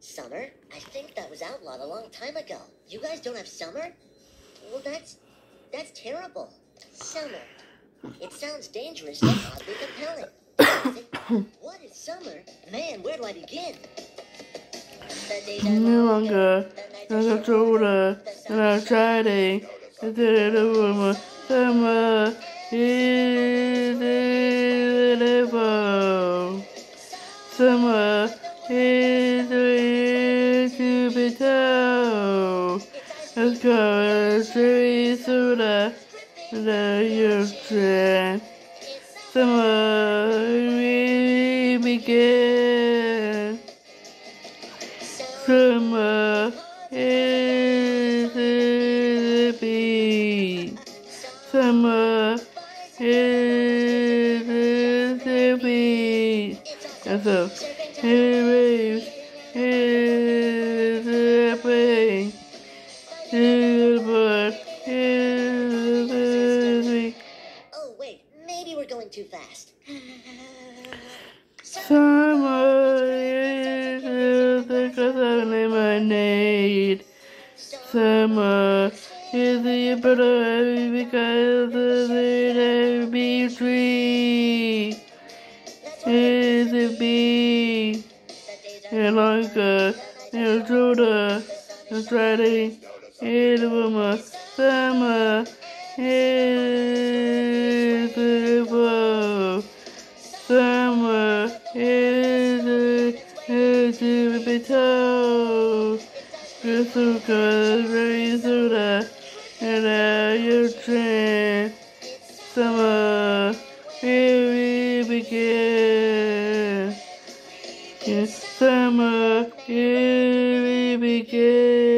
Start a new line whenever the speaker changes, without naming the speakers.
Summer? I think that was outlawed a long time ago. You guys don't have summer? Well, that's that's terrible. Summer. It sounds dangerous and oddly compelling. what is summer? Man, where do I begin?
No
long,
longer as a
shorter, the
and. I it over summer is. Summer Let's go see soda the ocean. Summer we begin. Summer is the beat. Summer is the beat. And so, it is the pain.
Oh, wait, maybe we're going too fast.
Summer is the cause of lemonade. Summer is the better because of the bee tree. Is a bee and like a and shoulder and striding is to be told. Yusuka very soda and a ocean. Summer here we begin. Summer here we begin.